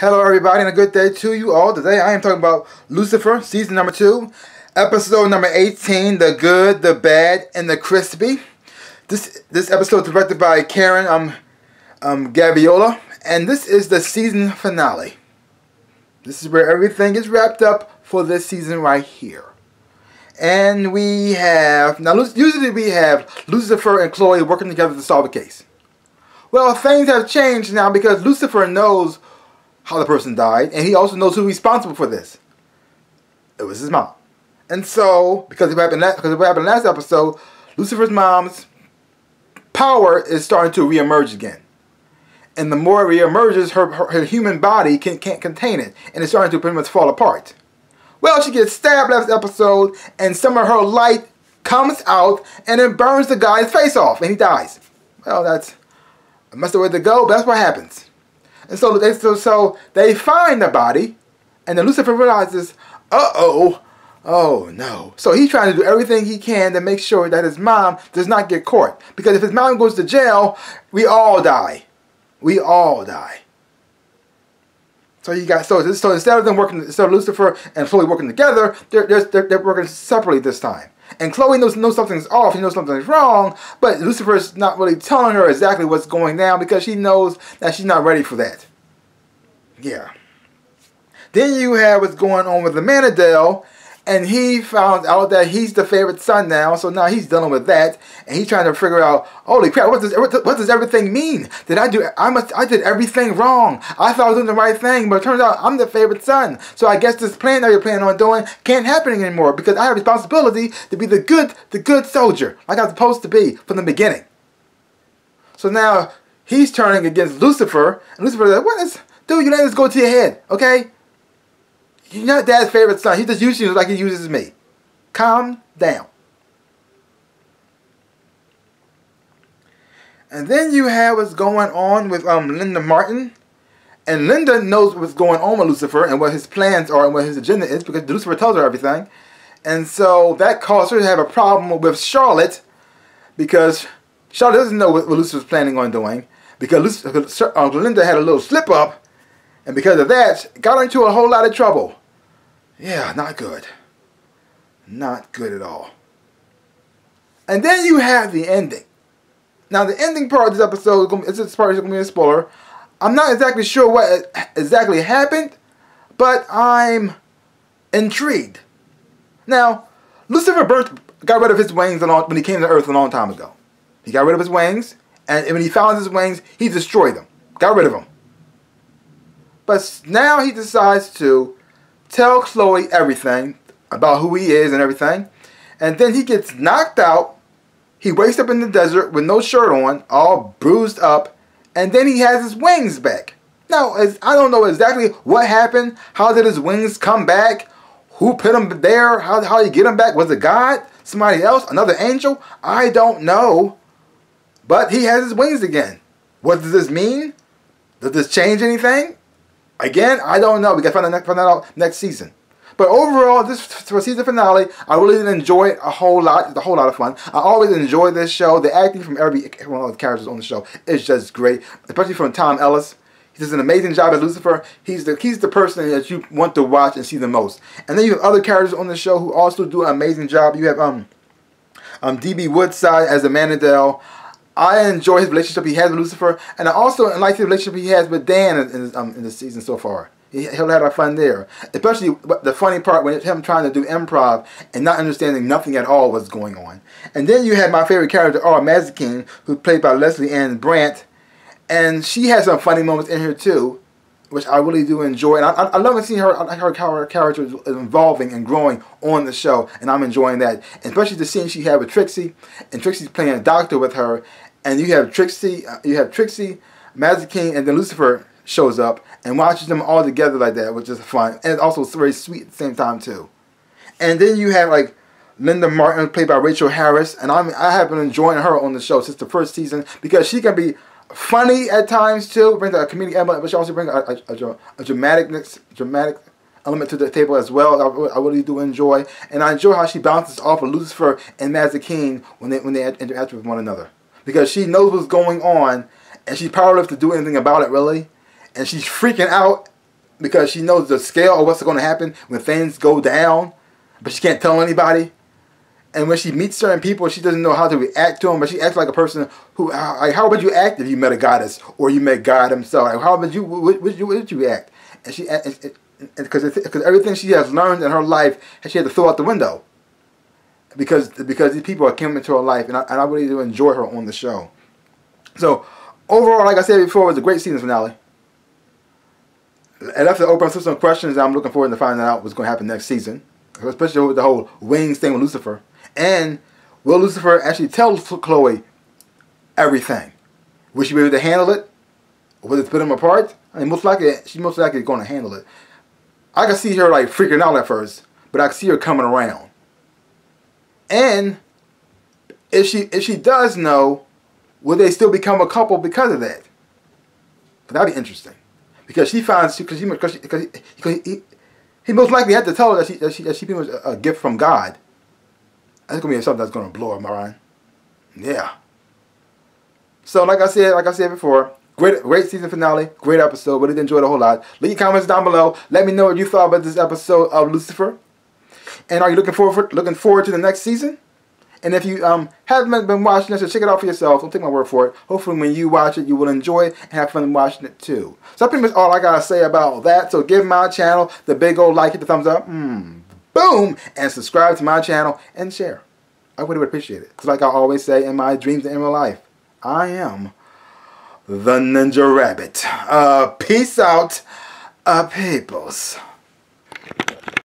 Hello, everybody, and a good day to you all. Today, I am talking about Lucifer, season number two, episode number 18, The Good, the Bad, and the Crispy. This this episode is directed by Karen um, um, Gaviola, and this is the season finale. This is where everything is wrapped up for this season right here. And we have, now usually we have Lucifer and Chloe working together to solve a case. Well, things have changed now because Lucifer knows how the person died, and he also knows who's responsible for this. It was his mom. And so, because of what happened, because of what happened last episode, Lucifer's mom's power is starting to reemerge again. And the more it reemerges, her, her, her human body can, can't contain it, and it's starting to pretty much fall apart. Well, she gets stabbed last episode, and some of her light comes out, and it burns the guy's face off, and he dies. Well, that's must have way to go, but that's what happens. And so they so, so they find the body, and then Lucifer realizes, uh oh, oh no. So he's trying to do everything he can to make sure that his mom does not get caught. Because if his mom goes to jail, we all die. We all die. So you got so so instead of them working, instead of Lucifer and Chloe working together, they're they're, they're working separately this time. And Chloe knows knows something's off, he knows something's wrong, but Lucifer's not really telling her exactly what's going down because she knows that she's not ready for that. Yeah. Then you have what's going on with the Amenadiel and he found out that he's the favorite son now, so now he's dealing with that, and he's trying to figure out, holy crap, what does what does everything mean? Did I do? I must I did everything wrong. I thought I was doing the right thing, but it turns out I'm the favorite son. So I guess this plan that you're planning on doing can't happen anymore because I have a responsibility to be the good the good soldier, like I was supposed to be from the beginning. So now he's turning against Lucifer, and Lucifer's like, what is, dude? You let this go to your head, okay? You're not dad's favorite son. He just uses you like he uses me. Calm down. And then you have what's going on with um, Linda Martin. And Linda knows what's going on with Lucifer and what his plans are and what his agenda is because Lucifer tells her everything. And so that caused her to have a problem with Charlotte because Charlotte doesn't know what, what Lucifer's planning on doing because Lucifer, uh, Linda had a little slip up and because of that, got into a whole lot of trouble. Yeah, not good. Not good at all. And then you have the ending. Now, the ending part of this episode, this part is going to be a spoiler. I'm not exactly sure what exactly happened, but I'm intrigued. Now, Lucifer burnt, got rid of his wings when he came to Earth a long time ago. He got rid of his wings, and when he found his wings, he destroyed them. Got rid of them. But now he decides to tell Chloe everything about who he is and everything. And then he gets knocked out. He wakes up in the desert with no shirt on, all bruised up. And then he has his wings back. Now, as, I don't know exactly what happened. How did his wings come back? Who put them there? How, how did he get them back? Was it God? Somebody else? Another angel? I don't know. But he has his wings again. What does this mean? Does this change anything? Again, I don't know. We got to find, find that out next season. But overall, this for season finale, I really did enjoy it a whole lot. It's a whole lot of fun. I always enjoy this show. The acting from every one of the characters on the show is just great, especially from Tom Ellis. He does an amazing job as Lucifer. He's the he's the person that you want to watch and see the most. And then you have other characters on the show who also do an amazing job. You have um um DB Woodside as the Amenadiel. I enjoy his relationship he has with Lucifer, and I also like the relationship he has with Dan in, um, in the season so far. He, he'll have fun there. Especially the funny part when him trying to do improv and not understanding nothing at all what's going on. And then you had my favorite character, Aura Mazikeen, who's played by Lesley-Ann Brandt, and she has some funny moments in here too which I really do enjoy. And I, I, love seeing her, her, her character evolving and growing on the show, and I'm enjoying that. Especially the scene she had with Trixie, and Trixie's playing a doctor with her, and you have Trixie, uh, you have Trixie, Mazikeen, and then Lucifer shows up and watches them all together like that, which is fun, and also very sweet at the same time too. And then you have like Linda Martin, played by Rachael Harris, and I'm I have been enjoying her on the show since the first season because she can be funny at times too, bring a comedic element, but she also brings a, a, a, a dramatic dramatic element to the table as well. I, I, really do enjoy, and I enjoy how she bounces off of Lucifer and Mazikeen when they when they interact with one another because she knows what's going on and she's powerless to do anything about it really, and she's freaking out because she knows the scale of what's going to happen when things go down, but she can't tell anybody. And when she meets certain people, she doesn't know how to react to them, but she acts like a person who, uh, like, how would you act if you met a goddess or you met God himself? Like, how would you, would, would you, would you react? And she, because because everything she has learned in her life, she had to throw out the window. Because because these people are coming into her life, and I, and I really do enjoy her on the show. So overall, like I said before, it was a great season finale. And after open up some questions, I'm looking forward to finding out what's going to happen next season, especially with the whole wings thing with Lucifer. And will Lucifer actually tell Chloe everything? Will she be able to handle it? Will it split them apart? I mean, most likely, she's most likely going to handle it. I can see her like freaking out at first, but I can see her coming around. And if she if she does know, will they still become a couple because of that? But that'd be interesting because she finds because she because because he, he, he most likely had to tell her that she that she that she was a, a gift from God. That's gonna be something that's gonna blow her mind. Yeah. So like I said, like I said before, great great season finale, great episode. Really enjoyed a whole lot. Leave your comments down below. Let me know what you thought about this episode of Lucifer. And are you looking forward for, looking forward to the next season? And if you um, haven't been watching this, check it out for yourself. Don't take my word for it. Hopefully when you watch it, you will enjoy it and have fun watching it too. So that's pretty much all I got to say about that. So give my channel the big old like, hit the thumbs up, mm, boom, and subscribe to my channel and share. I really would appreciate it. Because like I always say in my dreams and in my life, I am the Ninja Rabbit. Uh, peace out, uh, peoples.